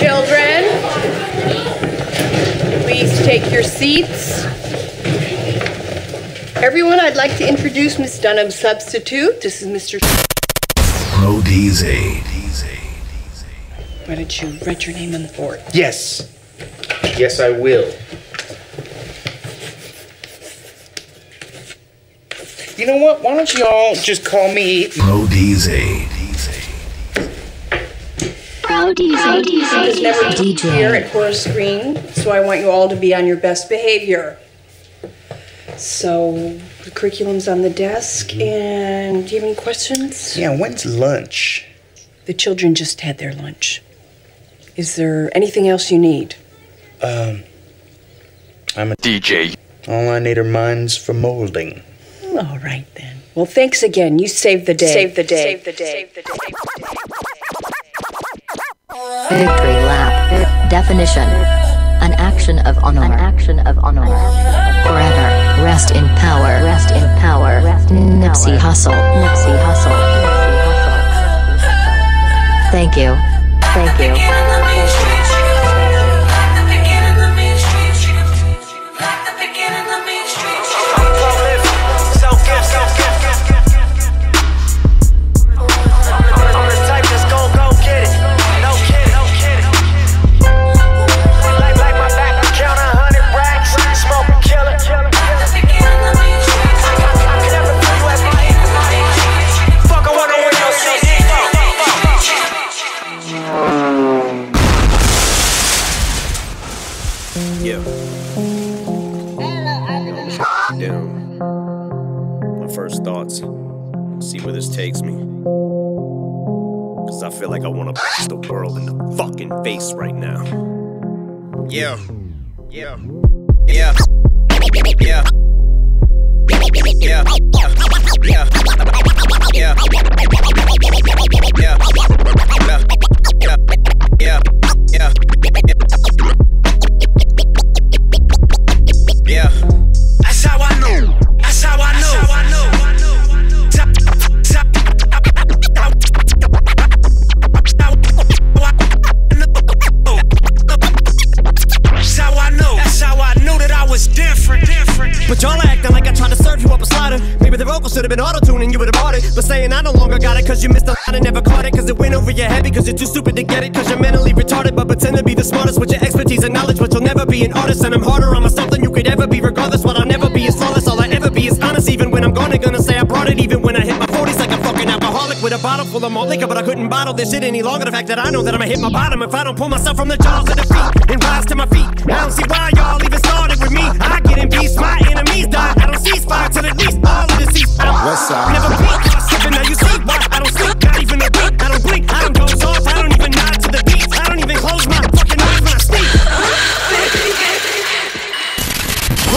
Children, please take your seats. Everyone, I'd like to introduce Miss Dunham's substitute. This is Mr. Prodeezy. Why don't you write your name on the board? Yes. Yes, I will. You know what? Why don't you all just call me Prodeezy. Pro DJ. Has never been DJ. here at Horace Green, so I want you all to be on your best behavior. So, the curriculum's on the desk, and do you have any questions? Yeah, when's lunch? The children just had their lunch. Is there anything else you need? Um, I'm a DJ. All I need are minds for molding. All right then. Well, thanks again. You saved the day. Save the day. Save the day. Save the day. Victory lap. Definition. An action of honor. An action of honor. Forever. Rest in power. Rest in power. Nipsey Hussle. Nipsey Hussle. Thank you. Thank you. Yeah. Down. My first thoughts. See where this takes me. Cause I feel like I wanna punch the world in the fucking face right now. Yeah. Yeah. Yeah. Yeah. Yeah. Yeah. Yeah. Yeah. Yeah. Yeah. Yeah. Too stupid to get it. Cause you're mentally retarded but pretend to be the smartest with your expertise and knowledge. But you'll never be an artist and I'm harder on myself than you could ever be. Regardless, what I'll never be is flawless. All I ever be is honest. Even when I'm gone, I'm gonna say I brought it. Even when I hit my 40s like a fucking alcoholic with a bottle full of malt liquor. But I couldn't bottle this shit any longer. The fact that I know that I'ma hit my bottom if I don't pull myself from the jaws of defeat and rise to my feet. I don't see why y'all even started with me. I get in peace, my enemies die. I don't cease fire till at least all of the cease. I don't West side. never peek. Sipping now you see why I don't sleep. Not even a week. I don't blink. I don't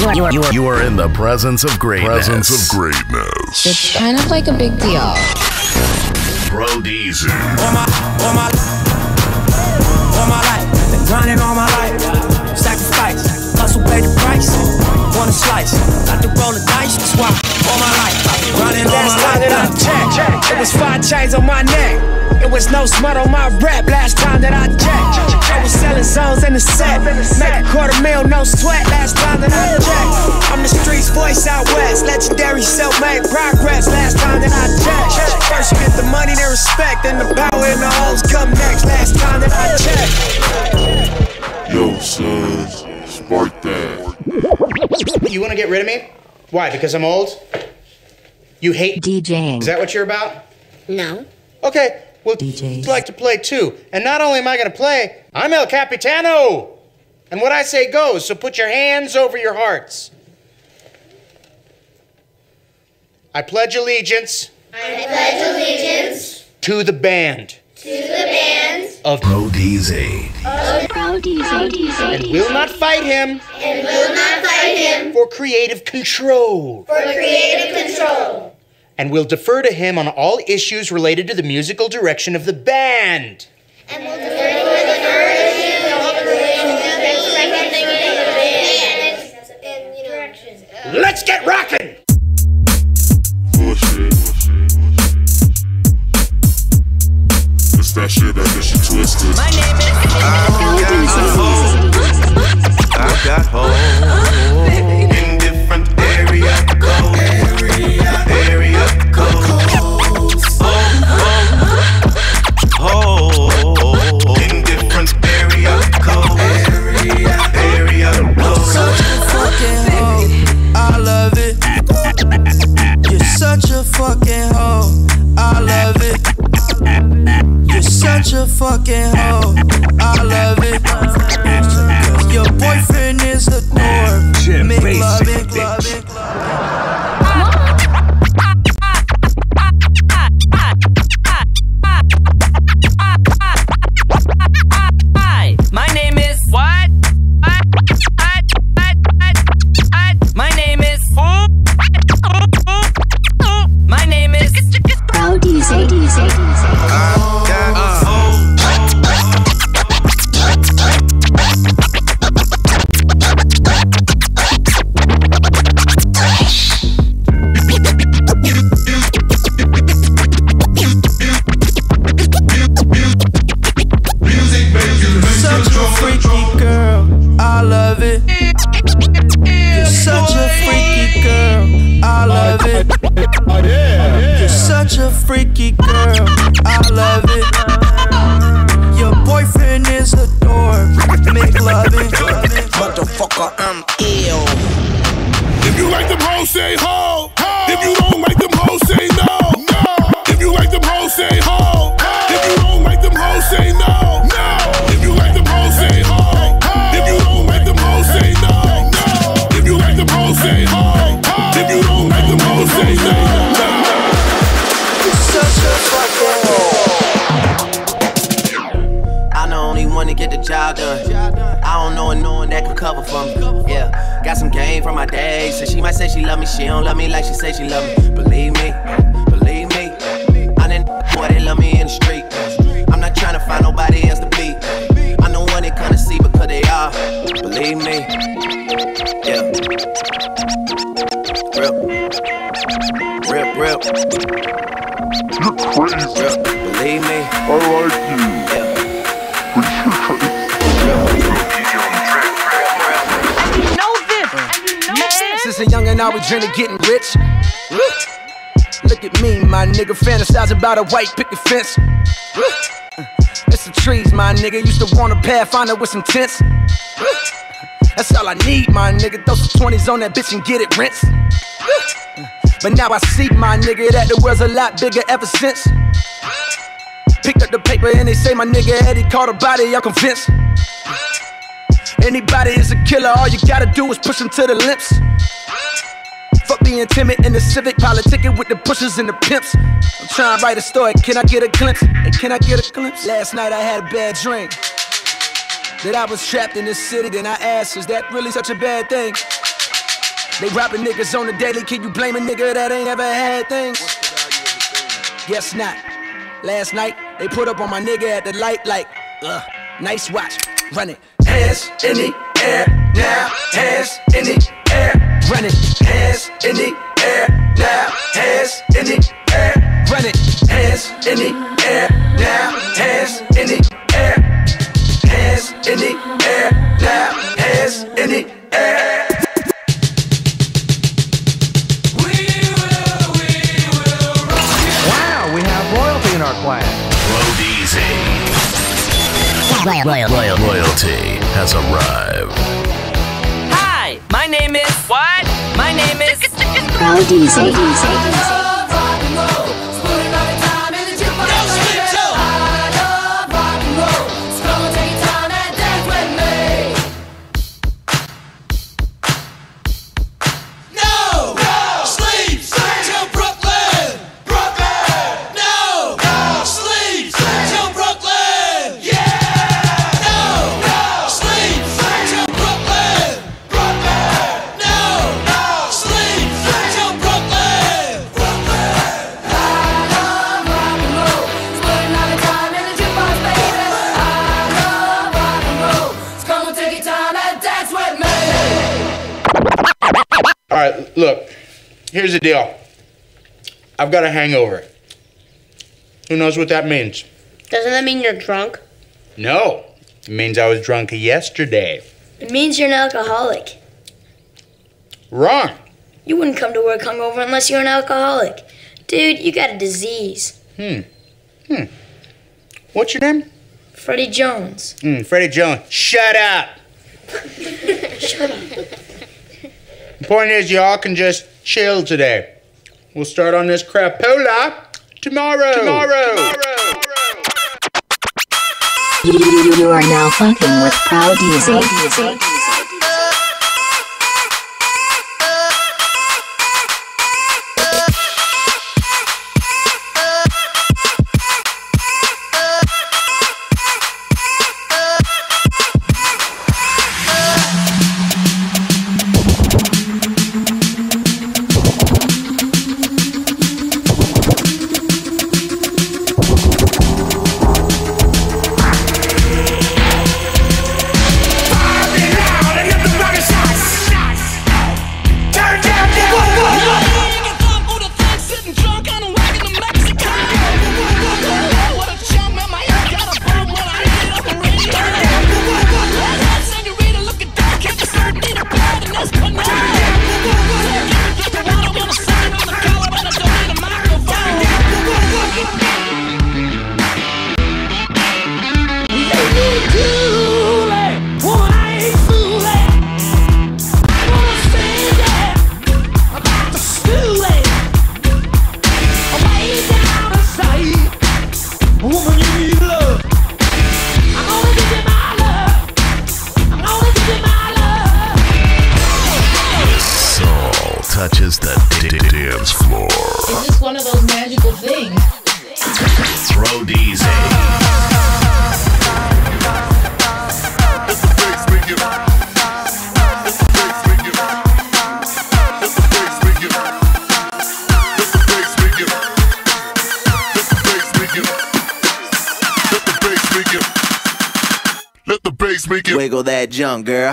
You are, you are, you are in the presence of greatness. Presence of greatness. It's kind of like a big deal. Pro DZ. all my, all my, all my life. Been grinding all my life. Sacrifice, hustle, pay the price. Want a slice, got to roll the dice. That's why all my life. I've been grinding all Last my time that I life. checked, it was five chains on my neck. It was no smut on my rap last time that I checked. I was selling zones in the set. Make a quarter mil, no sweat last time that I checked. I'm the streets voice out west. Legendary self-made progress last time that I checked. First you get the money, then respect. Then the power and the hoes come next last time that I checked. Yo, son, spark that. You want to get rid of me? Why? Because I'm old? You hate DJing. Is that what you're about? No. Okay, well, DJs. I'd like to play too. And not only am I going to play, I'm El Capitano. And what I say goes, so put your hands over your hearts. I pledge allegiance. I pledge allegiance. To the band. To the band. Of Prodeezy. Pro DJ. and will not fight him. And will not fight him. For creative control. For creative control. And will defer to him on all issues related to the musical direction of the band. I'm ill. Believe me, believe me. I didn't boy they love me in the street. I'm not trying to find nobody else to be. I know one they kinda see because they are. Believe me, yeah. Rip, rip, rip. You're crazy. Rip. Believe me, I like you. yeah. But you're crazy. Since a youngin', I was dreaming of getting rich. My nigga, fantasize about a white picket fence. It's the trees, my nigga. Used to want a pathfinder with some tents. That's all I need, my nigga. Throw some 20s on that bitch and get it rinsed. But now I see, my nigga, that the world's a lot bigger ever since. Picked up the paper and they say my nigga Eddie caught a body, I'm convinced. Anybody is a killer, all you gotta do is push them to the lips. Fuck being timid in the civic, politicking with the pushers and the pimps. I'm trying to write a story, can I get a glimpse? And can I get a glimpse? Last night I had a bad dream. That I was trapped in this city, then I asked, is that really such a bad thing? They robbing niggas on the daily, can you blame a nigga that ain't ever had things? Guess not. Last night, they put up on my nigga at the light like, ugh, nice watch, run it. Hands in the air, now, hands in the air, run it. Hands in the air, now, hands in the air, run it. Hands in the air, now, hands in the air. Hands in the air, now, hands in the air. Wow, we have royalty in our class. Load easy. Royal, royal, royalty has arrived. Hi, my name is. What? Name is. The deal. I've got a hangover. Who knows what that means? Doesn't that mean you're drunk? No, it means I was drunk yesterday. It means you're an alcoholic. Wrong. You wouldn't come to work hungover unless you're an alcoholic. Dude, you got a disease. Hmm. Hmm. What's your name? Freddie Jones. Hmm, Freddie Jones. Shut up. Shut up. The point is, y'all can just chill today. We'll start on this crapola tomorrow. Tomorrow. You are now fucking with Prodeezy. Wiggle that junk, girl.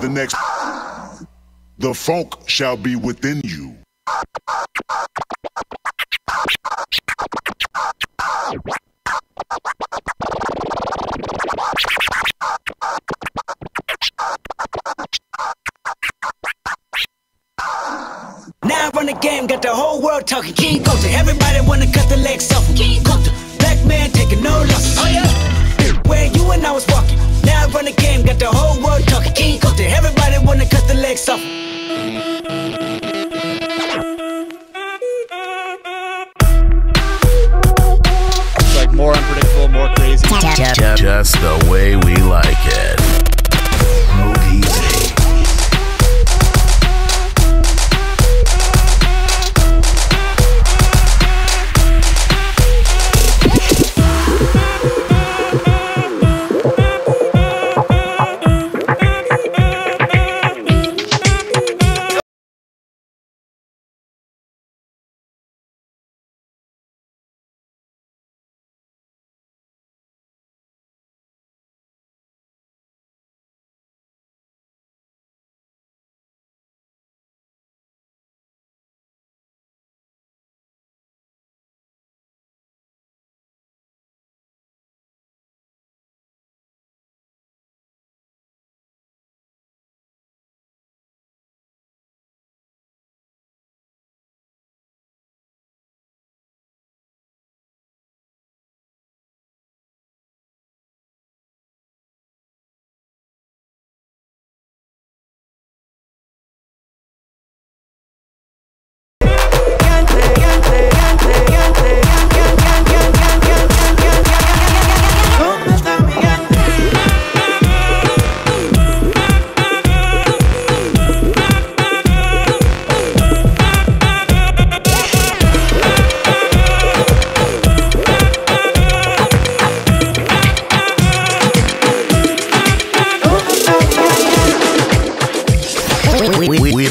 The next, the funk shall be within you. Now I run the game, got the whole world talking. King Kunta, everybody wanna cut the legs off. King Kunta, black man taking no losses. Oh yeah. Where you and I was walking. Now I run the game, got the whole world talking. King Kunta, everybody wanna cut the legs off. It's like more unpredictable, more crazy. Just the way we like it.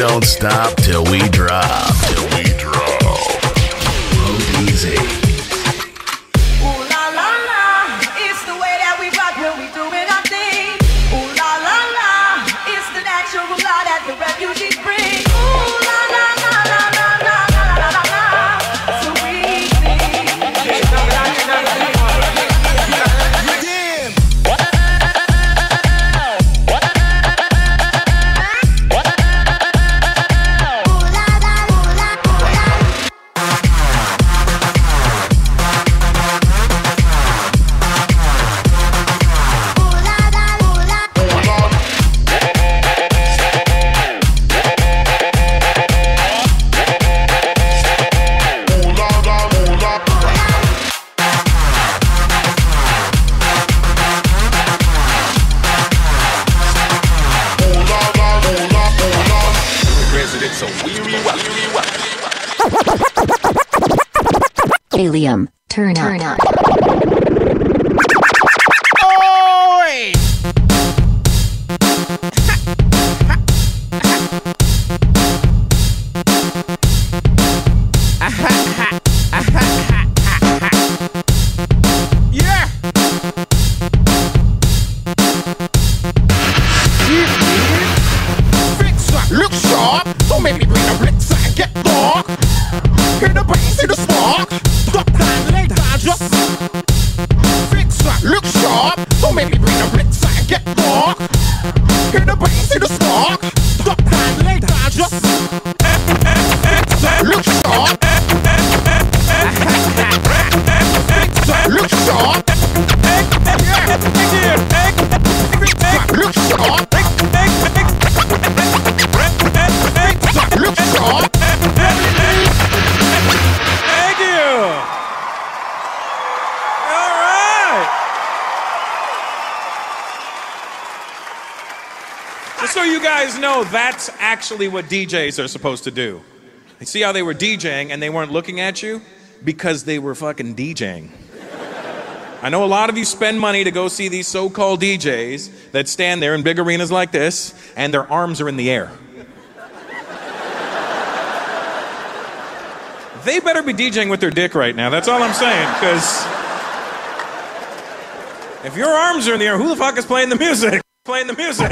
Don't stop till we drop. Know, that's actually what DJs are supposed to do. You see how they were DJing and they weren't looking at you? Because they were fucking DJing. I know a lot of you spend money to go see these so called DJs that stand there in big arenas like this and their arms are in the air. They better be DJing with their dick right now. That's all I'm saying. Because if your arms are in the air, who the fuck is playing the music? Playing the music.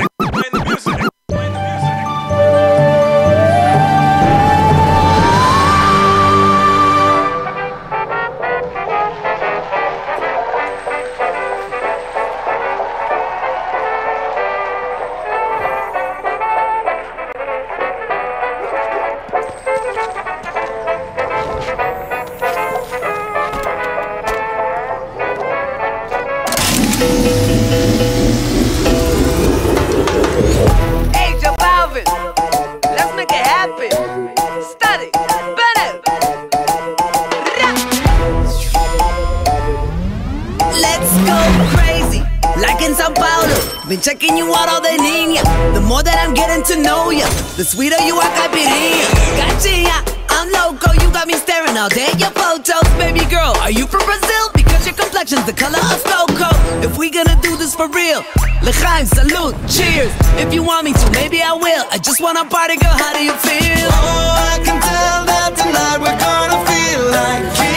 and your photos. Baby girl, are you from Brazil? Because your complexion's the color of cocoa. If we gonna do this for real, L'chaim, salute, cheers. If you want me to, maybe I will. I just wanna party, girl, how do you feel? Oh, I can tell that tonight we're gonna feel like kids.